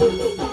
Música